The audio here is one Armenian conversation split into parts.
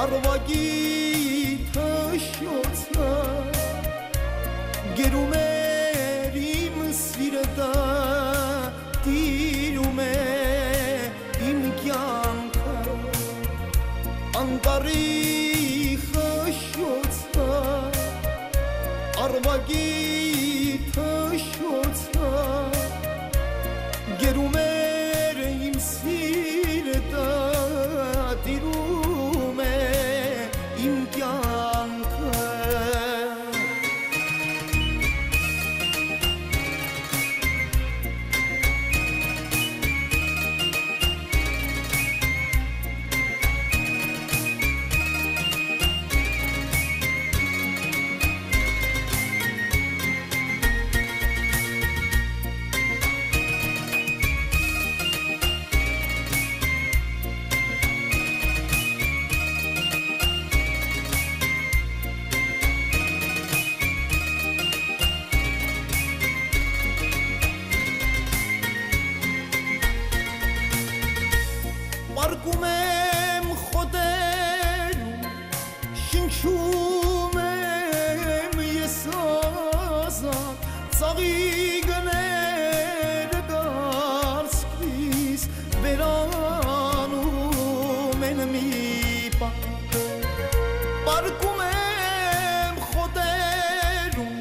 արվագի Պարկում եմ խոտերում, շնչում եմ ես ազատ, ծաղիգներ դարձքիս վերանում են մի պա Պարկում եմ խոտերում,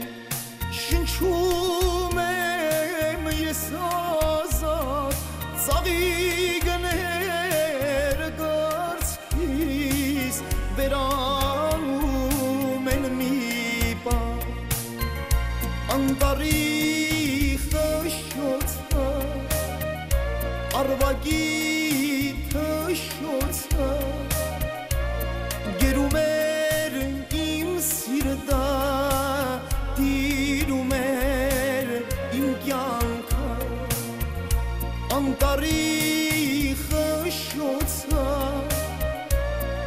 շնչում եմ ես ազատ, ծաղիգներ վերանում են մի պա անտարի խշոցը արվագի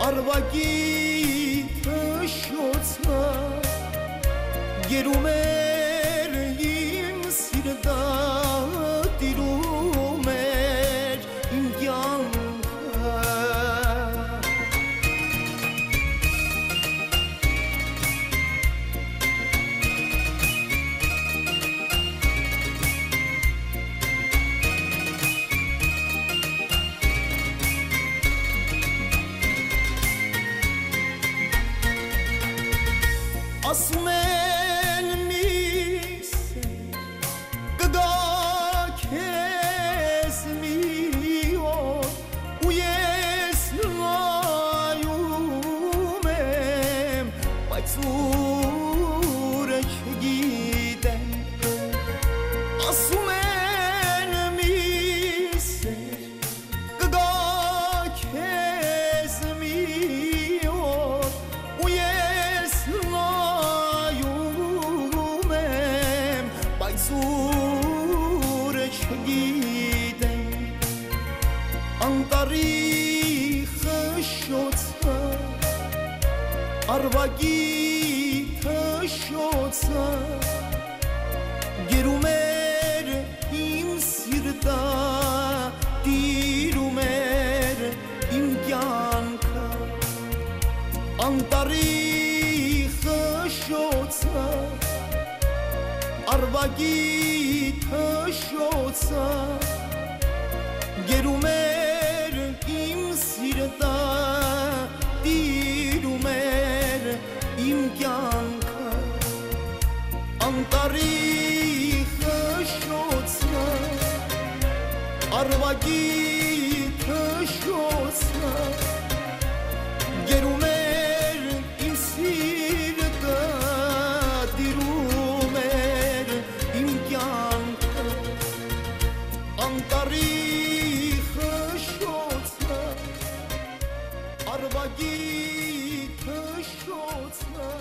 արվագի թշոցը գերում էր բայց ուրը չգիտեմ ասում են մի սեր կգա քեզ մի օր ու ես նայում եմ բայց ուրը չգիտեմ անտարի խշոցը արվագի թշոցը գերում էր իմ սիրտը տիրում էր իմ կյանքը անտարի խշոցը արվագի թշոցը գերում անտարի խշոցը արվագի թշոցը գերում էր իմ սիրտը տիրում էր իմ կյանքը անտարի խշոցը արվագի թշոցը